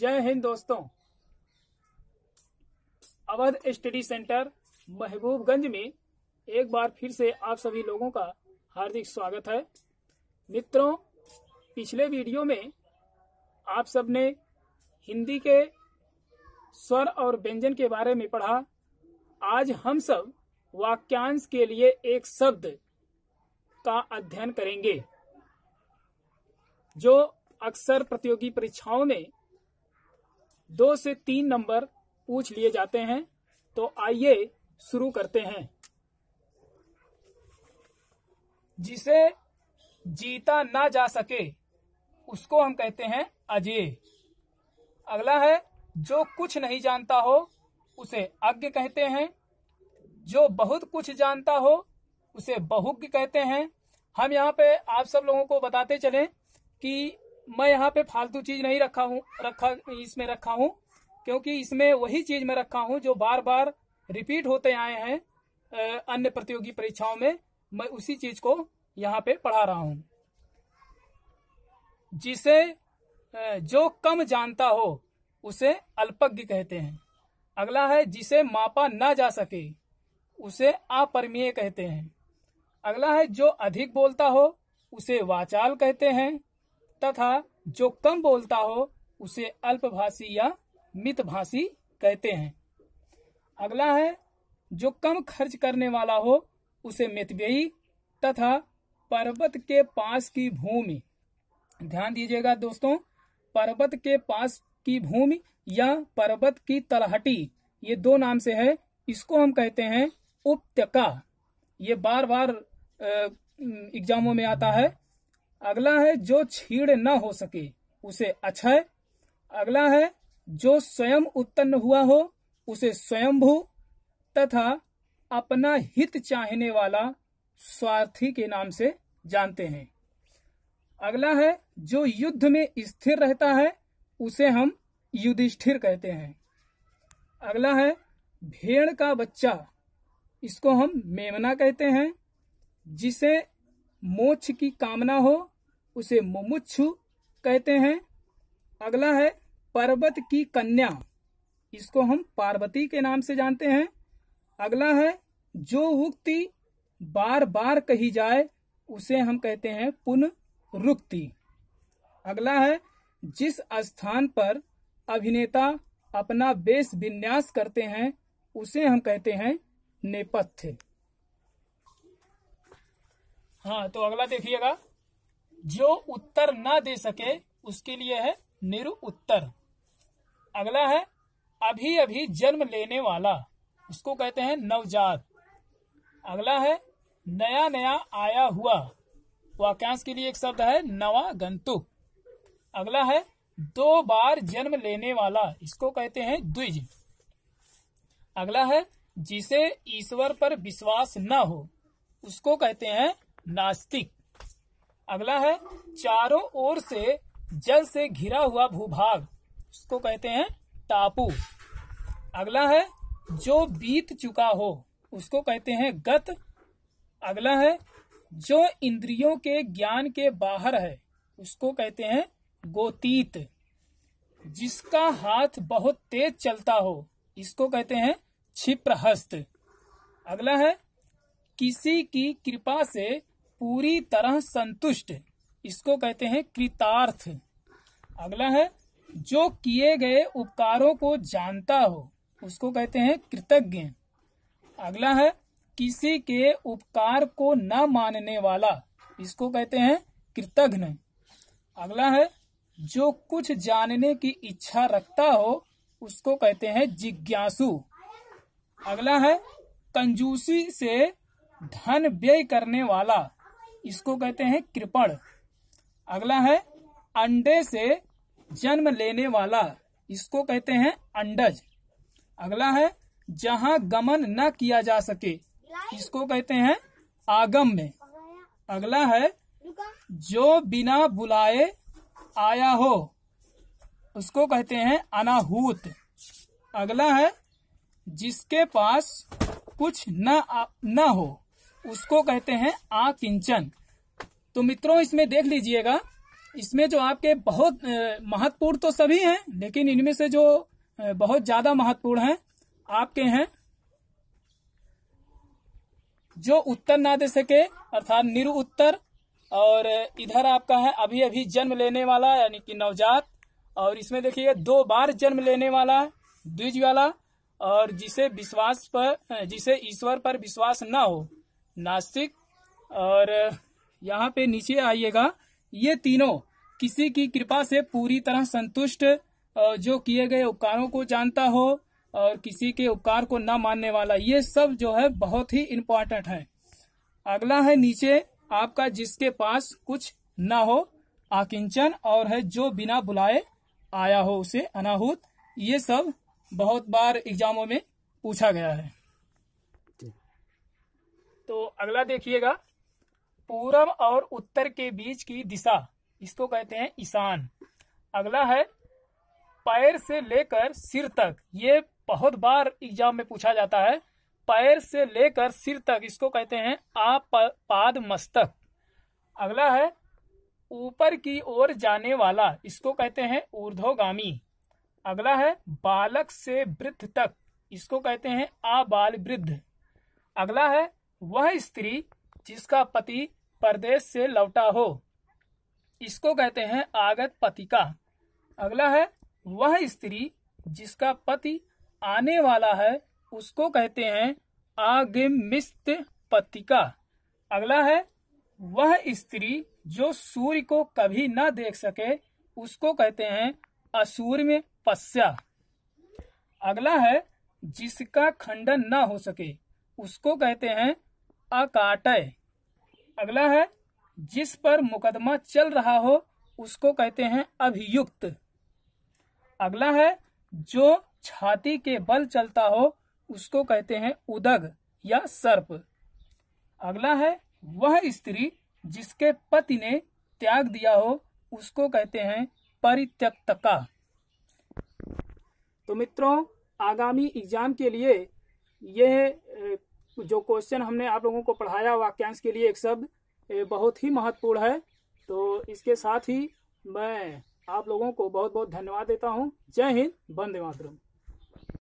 जय हिंद दोस्तों। Awadh study centre Mahbubganj में एक बार फिर से आप सभी लोगों का हार्दिक स्वागत है। मित्रों, पिछले वीडियो में आप सबने हिंदी के स्वर और व्यंजन के बारे में पढ़ा। आज हम सब वाक्यांश के लिए एक शब्द का अध्ययन करेंगे, जो अक्सर प्रतियोगी परीक्षाओं में दो से तीन नंबर पूछ लिए जाते हैं तो आइए शुरू करते हैं। जिसे जीता ना जा सके, उसको हम कहते हैं अजय। अगला है, जो कुछ नहीं जानता हो, उसे अज्ञ कहते हैं। जो बहुत कुछ जानता हो, उसे बहुज्ञ कहते हैं। हम यहाँ पे आप सब लोगों को बताते चलें कि मैं यहाँ पे फालतू चीज़ नहीं रखा हूँ, रखा, इसमें रखा हूँ, क्योंकि इसमें वही चीज़ मैं रखा हूँ जो बार बार रिपीट होते आए हैं अन्य प्रतियोगी परीक्षाओं में। मैं उसी चीज़ को यहाँ पे पढ़ा रहा हूँ। जिसे जो कम जानता हो, उसे अल्पज्ञ कहते हैं। अगला है, जिसे मापा ना जा सके, उसे अपरिमेय कहते हैं। अगला है, जो अधिक बोलता हो, उसे वाचाल कहते हैं। तथा जो कम बोलता हो, उसे अल्पभाषी या मितभाषी कहते हैं। अगला है, जो कम खर्च करने वाला हो, उसे मितव्ययी तथा पर्वत के पास की भूमि। ध्यान दीजिएगा दोस्तों, पर्वत के पास की भूमि या पर्वत की तलहटी, ये दो नाम से है। इसको हम कहते हैं उपत्यका। ये बार बार एग्जामों में आता है। अगला है जो छीड़ न हो सके, उसे अक्षय। अगला है जो स्वयं उत्पन्न हुआ हो, उसे स्वयंभू। तथा अपना हित चाहने वाला स्वार्थी के नाम से जानते हैं। अगला है जो युद्ध में स्थिर रहता है, उसे हम युधिष्ठिर कहते हैं। अगला है भेड़ का बच्चा, इसको हम मेमना कहते हैं, जिसे मोक्ष की कामना हो, उसे मुमुक्षु कहते हैं। अगला है पर्वत की कन्या। इसको हम पार्वती के नाम से जानते हैं। अगला है जो उक्ति बार बार कही जाए, उसे हम कहते हैं पुनरुक्ति। अगला है जिस स्थान पर अभिनेता अपना बेस विन्यास करते हैं, उसे हम कहते हैं नेपथ्य। हाँ तो अगला देखिएगा। जो उत्तर ना दे सके, उसके लिए है निरु उत्तर अगला है अभी अभी जन्म लेने वाला। उसको कहते हैं नवजात। अगला है नया नया आया हुआ। वाक्यांश के लिए एक शब्द है, नवा गंतुक अगला है, दो बार जन्म लेने वाला। इसको कहते हैं द्विज। अगला है, जिसे ईश्वर पर विश्वास न हो। उसको कहते हैं नास्तिक। अगला है, चारों ओर से जल से घिरा हुआ भूभाग, उसको कहते हैं टापू। अगला है, जो बीत चुका हो, उसको कहते हैं गत। अगला है, जो इंद्रियों के ज्ञान के बाहर है, उसको कहते हैं गोतीत। जिसका हाथ बहुत तेज चलता हो, इसको कहते हैं क्षिप्रहस्त। अगला है, किसी की कृपा से पूरी तरह संतुष्ट। इसको कहते हैं कृतार्थ। अगला है, जो किए गए उपकारों को जानता हो, उसको कहते हैं कृतज्ञ। अगला है, किसी के उपकार को न मानने वाला, इसको कहते हैं कृतघ्न अगला है, जो कुछ जानने की इच्छा रखता हो, उसको कहते हैं जिज्ञासु। अगला है, कंजूसी से धन व्यय करने वाला इसको कहते हैं कृपण। अगला है, अंडे से जन्म लेने वाला। इसको कहते हैं अंडज। अगला है, जहाँ गमन न किया जा सके। इसको कहते हैं आगम में अगला है, जो बिना बुलाए आया हो। उसको कहते हैं अनाहूत। अगला है, जिसके पास कुछ न न हो। उसको कहते हैं आकिंचन तो मित्रों, इसमें देख लीजिएगा, इसमें जो आपके बहुत महत्वपूर्ण तो सभी हैं, लेकिन इनमें से जो बहुत ज़्यादा महत्वपूर्ण हैं, आपके हैं जो उत्तर ना दे सके अर्थात निरु उत्तर और इधर आपका है अभी अभी जन्म लेने वाला, यानी कि नवजात, और इसमें देखिए, दो बार जन्म लेने वाला द्विज वाला और जिसे विश्वास पर, जिसे ईश्वर पर विश्वास ना हो। नास्तिक और, यहाँ पे नीचे आइएगा। ये तीनों किसी की कृपा से पूरी तरह संतुष्ट जो किए गए उपकारों को जानता हो, और किसी के उपकार को न मानने वाला। ये सब जो है बहुत ही इम्पोर्टेंट है। अगला है नीचे, आपका जिसके पास कुछ न हो, आकिंचन और है जो बिना बुलाए आया हो उसे अनाहूत। ये सब बहुत बार एग्जामों में पूछा गया है। तो अगला देखिएगा। पूरब और उत्तर के बीच की दिशा, इसको कहते हैं ईशान। अगला है, पैर से लेकर सिर तक। ये बहुत बार एग्ज़ाम में पूछा जाता है, पैर से लेकर सिर तक, इसको कहते हैं आपाद मस्तक अगला है, ऊपर की ओर जाने वाला, इसको कहते हैं ऊर्ध्वगामी। अगला है, बालक से वृद्ध तक, इसको कहते हैं आबाल वृद्ध अगला है वह स्त्री जिसका पति परदेश से लौटा हो, इसको कहते हैं आगत पतिका। अगला है, वह स्त्री जिसका पति आने वाला है, उसको कहते हैं आगमिस्त पतिका। अगला है, वह स्त्री जो सूर्य को कभी न देख सके, उसको कहते हैं असूर में पश्या। अगला है, जिसका खंडन न हो सके, उसको कहते हैं अकाटय अगला है, जिस पर मुकदमा चल रहा हो, उसको कहते हैं अभियुक्त। अगला है, जो छाती के बल चलता हो, उसको कहते हैं उदग या सर्प। अगला है, वह स्त्री जिसके पति ने त्याग दिया हो, उसको कहते हैं परित्यक्तका। तो मित्रों, आगामी एग्ज़ाम के लिए यह जो क्वेश्चन हमने आप लोगों को पढ़ाया वाक्यांश के लिए एक शब्द बहुत ही महत्वपूर्ण है। तो इसके साथ ही मैं आप लोगों को बहुत बहुत धन्यवाद देता हूँ। जय हिंद, वंदे मातरम।